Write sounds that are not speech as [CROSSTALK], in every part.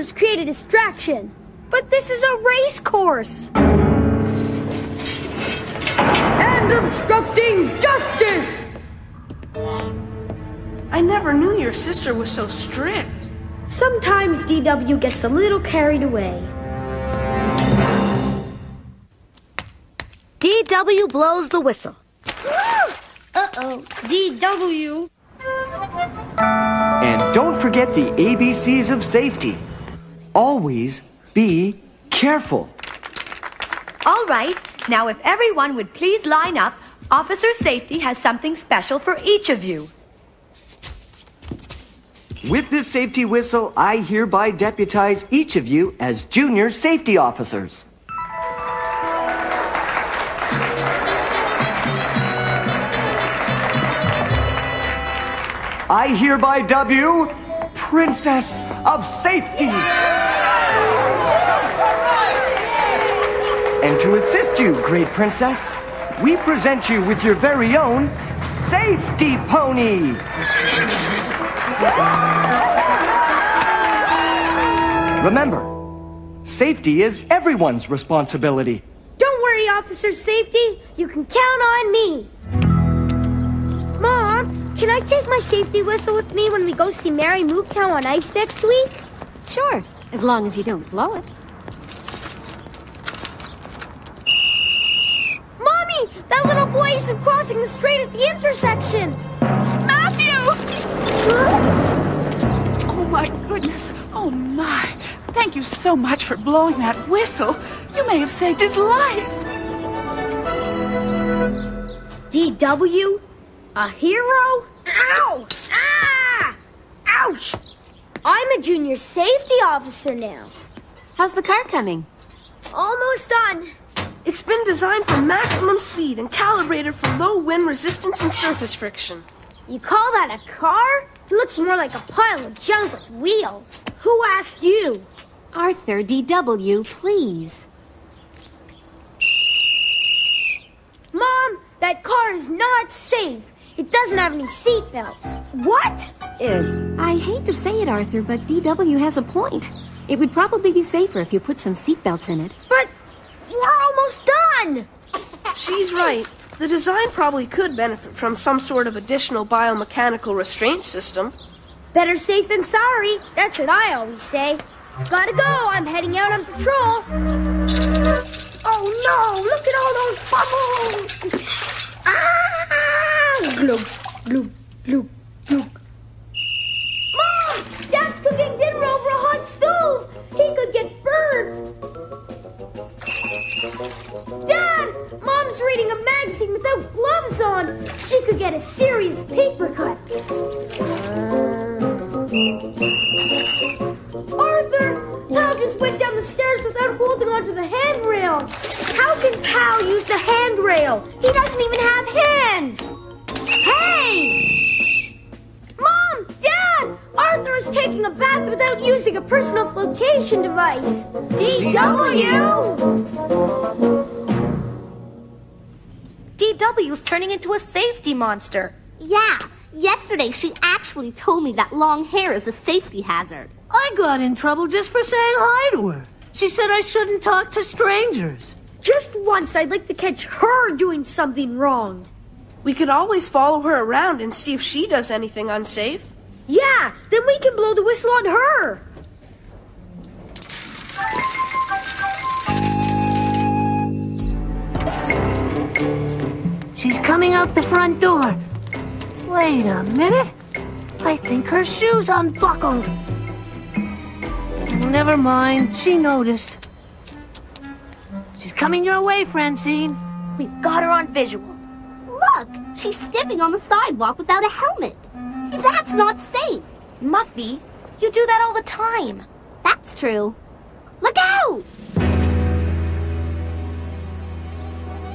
big create a distraction. But this is a race course. And obstructing justice! I never knew your sister was so strict. Sometimes DW gets a little carried away. DW blows the whistle. [GASPS] Uh-oh. DW. And don't forget the ABCs of safety. Always be careful. All right, now if everyone would please line up, Officer Safety has something special for each of you. With this safety whistle, I hereby deputize each of you as junior safety officers. I hereby you Princess of Safety. And to assist you, great princess, we present you with your very own Safety Pony. Remember, safety is everyone's responsibility. Don't worry, Officer Safety. You can count on me. Mom, can I take my safety whistle with me when we go see Mary Moo Cow on ice next week? Sure, as long as you don't blow it. Mommy, that little boy isn't crossing the street at the intersection. Matthew! Oh my goodness. Oh my. Thank you so much for blowing that whistle. You may have saved his life. DW? A hero? Ow! Ah! Ouch! I'm a junior safety officer now. How's the car coming? Almost done. It's been designed for maximum speed and calibrated for low wind resistance and surface friction. You call that a car? It looks more like a pile of junk with wheels. Who asked you? Arthur, DW, please. Mom, that car is not safe. It doesn't have any seatbelts. What? Uh, I hate to say it, Arthur, but DW has a point. It would probably be safer if you put some seatbelts in it. But we're almost done. [LAUGHS] She's right. The design probably could benefit from some sort of additional biomechanical restraint system. Better safe than sorry. That's what I always say. Gotta go. I'm heading out on patrol. Oh no! Look at all those bubbles! Glug, glug, glug, glug. Mom! Dad's cooking dinner over a hot stove! He could get burnt! Dad! Mom's reading a magazine without gloves on! She could get a serious paper cut! Arthur! Pal just went down the stairs without holding onto the handrail! How can Pal use the handrail? He doesn't even have hands! Hey! Mom! Dad! Arthur is taking a bath without using a personal flotation device! DW! DW's turning into a safety monster. Yeah, yesterday she actually told me that long hair is a safety hazard. I got in trouble just for saying hi to her. She said I shouldn't talk to strangers. Just once, I'd like to catch her doing something wrong. We could always follow her around and see if she does anything unsafe. Yeah, then we can blow the whistle on her. She's coming out the front door. Wait a minute. I think her shoe's unbuckled. Never mind, she noticed. She's coming your way, Francine. We've got her on visual. Look, she's skipping on the sidewalk without a helmet. That's not safe. Muffy, you do that all the time. That's true. Look out!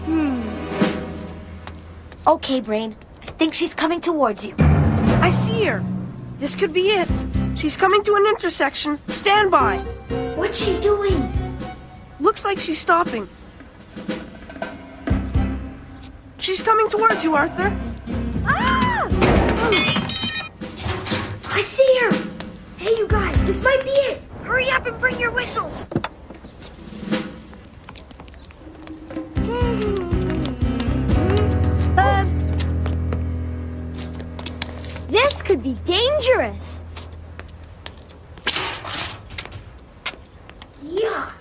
Hmm. Okay, Brain. I think she's coming towards you. I see her. This could be it. She's coming to an intersection. Stand by. What's she doing? Looks like she's stopping. She's coming towards you, Arthur. Ah! I see her. Hey, you guys, this might be it. Hurry up and bring your whistles. Uh, this could be dangerous. Yuck.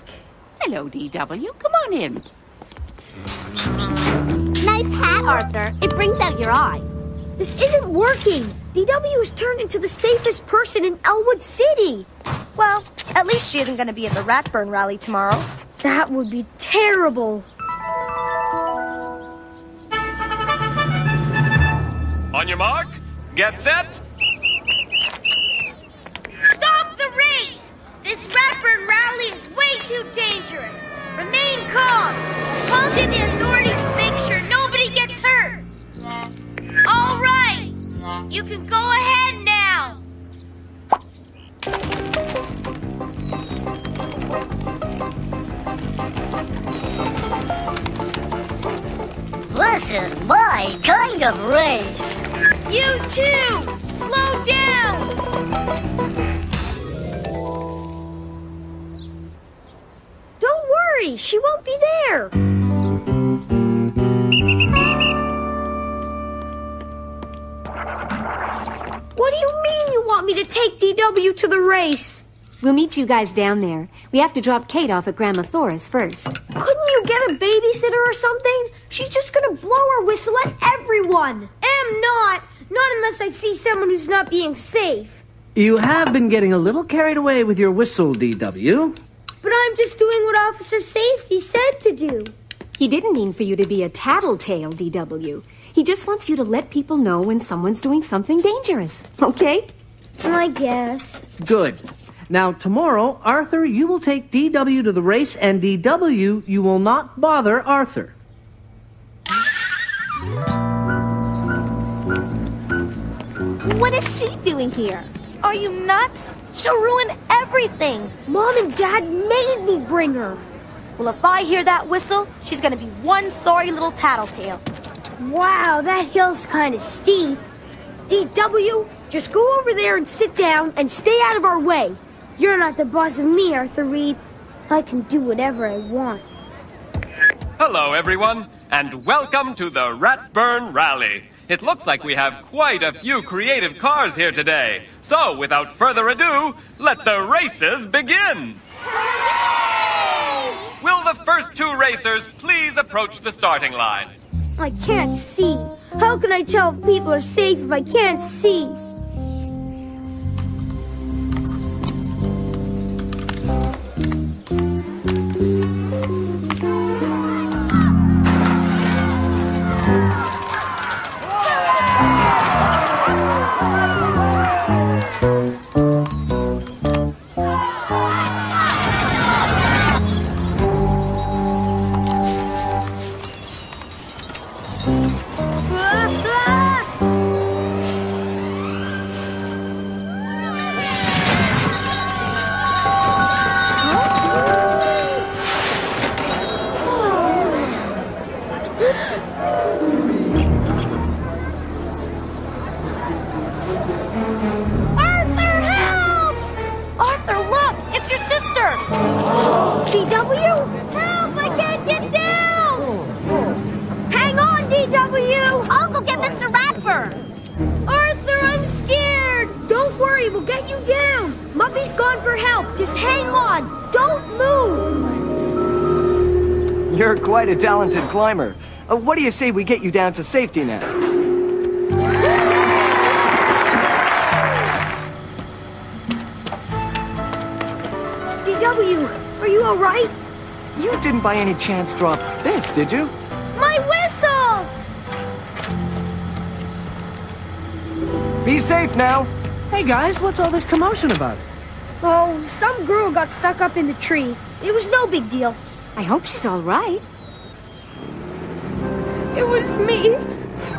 Hello, DW. Come on in. Nice hat, Arthur. It brings out your eyes. This isn't working. DW has turned into the safest person in Elwood City. Well, at least she isn't going to be at the Ratburn rally tomorrow. That would be terrible. On your mark, get set. Stop the race! This Ratburn rally is way too dangerous. Remain calm. Call in the authorities You can go ahead now. This is my kind of race. You too. Slow down. Don't worry. She won't be there. Mean you want me to take DW to the race? We'll meet you guys down there. We have to drop Kate off at Grandma Thora's first. Couldn't you get a babysitter or something? She's just gonna blow her whistle at everyone. Am not. Not unless I see someone who's not being safe. You have been getting a little carried away with your whistle, DW. But I'm just doing what Officer Safety said to do. He didn't mean for you to be a tattletale, DW. He just wants you to let people know when someone's doing something dangerous, okay? I guess. Good. Now, tomorrow, Arthur, you will take DW to the race, and DW, you will not bother Arthur. What is she doing here? Are you nuts? She'll ruin everything. Mom and Dad made me bring her. Well, if I hear that whistle, she's going to be one sorry little tattletale. Wow, that hill's kind of steep. DW, just go over there and sit down and stay out of our way. You're not the boss of me, Arthur Read. I can do whatever I want. Hello, everyone, and welcome to the Ratburn Rally. It looks like we have quite a few creative cars here today. So, without further ado, let the races begin. Will the first two racers please approach the starting line? I can't see. How can I tell if people are safe if I can't see? DW? Help! I can't get down! Hang on, DW! I'll go get Mr. Ratburn. Arthur, I'm scared! Don't worry, we'll get you down! Muffy's gone for help. Just hang on. Don't move! You're quite a talented climber. Uh, what do you say we get you down to safety now? DW, are you alright? You didn't by any chance drop this, did you? My whistle! Be safe now. Hey, guys, what's all this commotion about? Oh, some girl got stuck up in the tree. It was no big deal. I hope she's all right. It was me.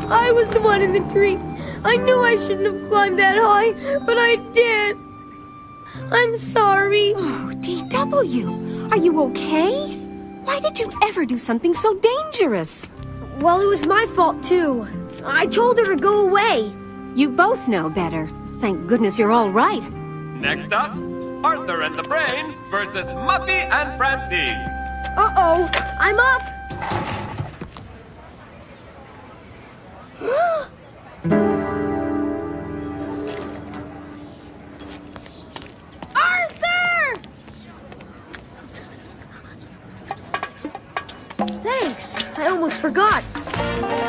I was the one in the tree. I knew I shouldn't have climbed that high, but I did. I'm sorry. Oh, DW, are you okay? Why did you ever do something so dangerous? Well, it was my fault, too. I told her to go away. You both know better. Thank goodness you're all right. Next up, Arthur and the Brain versus Muffy and Francine. Uh-oh, I'm up. [GASPS] [GASPS] [GASPS] almost forgot.